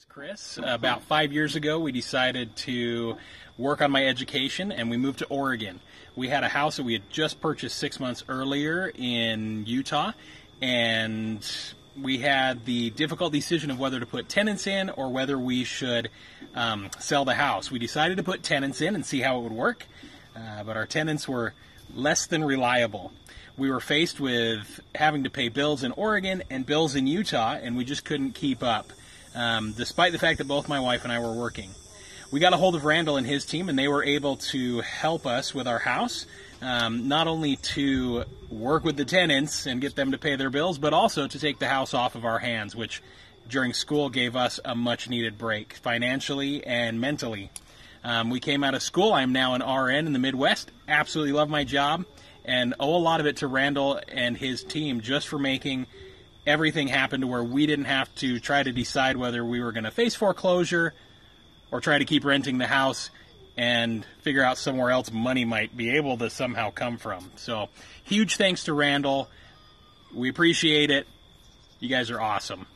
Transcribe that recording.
is Chris. About five years ago, we decided to work on my education and we moved to Oregon. We had a house that we had just purchased six months earlier in Utah, and we had the difficult decision of whether to put tenants in or whether we should um, sell the house. We decided to put tenants in and see how it would work, uh, but our tenants were less than reliable. We were faced with having to pay bills in Oregon and bills in Utah, and we just couldn't keep up um, despite the fact that both my wife and I were working. We got a hold of Randall and his team, and they were able to help us with our house, um, not only to work with the tenants and get them to pay their bills, but also to take the house off of our hands, which during school gave us a much needed break financially and mentally. Um, we came out of school. I'm now an RN in the Midwest. Absolutely love my job and owe a lot of it to Randall and his team just for making everything happened to where we didn't have to try to decide whether we were going to face foreclosure or try to keep renting the house and figure out somewhere else money might be able to somehow come from. So, huge thanks to Randall. We appreciate it. You guys are awesome.